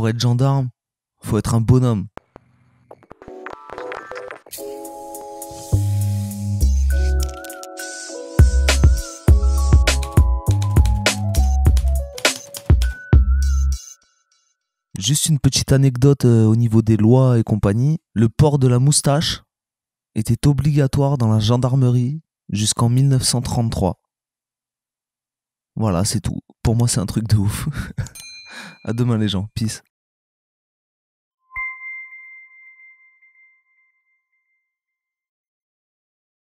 pour être gendarme, faut être un bonhomme. Juste une petite anecdote euh, au niveau des lois et compagnie. Le port de la moustache était obligatoire dans la gendarmerie jusqu'en 1933. Voilà, c'est tout. Pour moi, c'est un truc de ouf. à demain les gens. Peace.